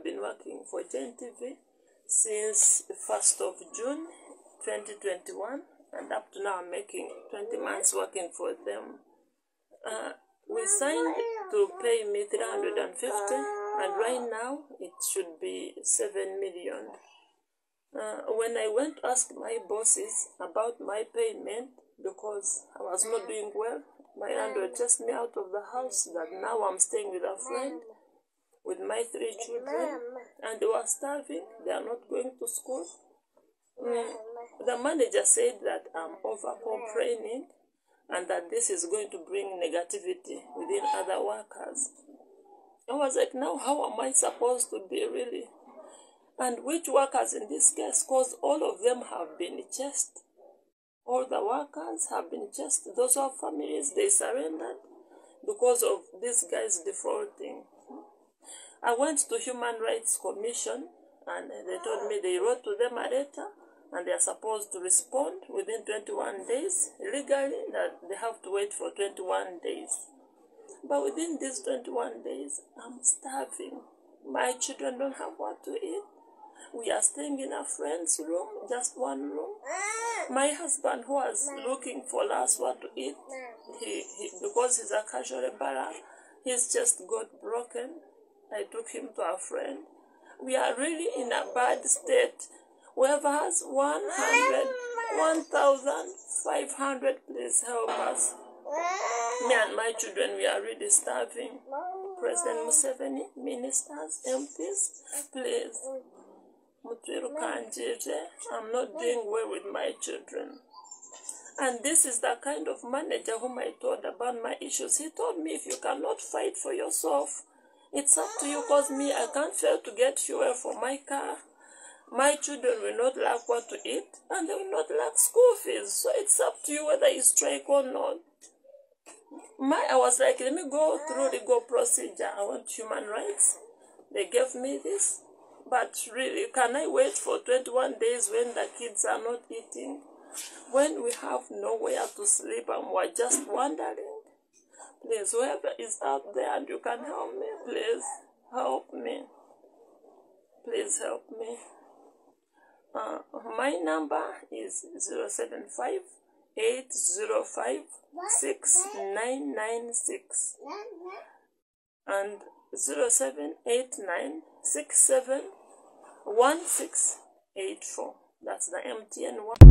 I've been working for GNTV since the 1st of June 2021, and up to now I'm making 20 months working for them. Uh, we signed to pay me 350, and right now it should be 7 million. Uh, when I went to ask my bosses about my payment because I was not doing well, my landlord chased me out of the house. That now I'm staying with a friend with my three children, and they were starving. They are not going to school. Mm. The manager said that I'm over complaining and that this is going to bring negativity within other workers. I was like, now how am I supposed to be really? And which workers in this case? Because all of them have been chased. All the workers have been chased. Those are families, they surrendered because of these guys defaulting. I went to Human Rights Commission and uh, they told me they wrote to them a letter and they are supposed to respond within 21 days. Legally, that they have to wait for 21 days. But within these 21 days, I'm starving. My children don't have what to eat. We are staying in a friend's room, just one room. My husband, who was looking for us what to eat, he, he because he's a casual barrack, he's just got broken. I took him to a friend. We are really in a bad state. Whoever has 100, 1,500, please help us. Me and my children, we are really starving. President Museveni, ministers, MPs, please. I'm not doing well with my children. And this is the kind of manager whom I told about my issues. He told me if you cannot fight for yourself, it's up to you because me, I can't fail to get fuel for my car. My children will not lack what to eat and they will not lack school fees. So it's up to you whether you strike or not. My, I was like, let me go through the go procedure. I want human rights. They gave me this. But really, can I wait for 21 days when the kids are not eating? When we have nowhere to sleep and we're just wandering? Please, whoever is out there and you can help me, please help me. Please help me. Uh, my number is 075 805 6996 and 0789 67 1684. That's the MTN one.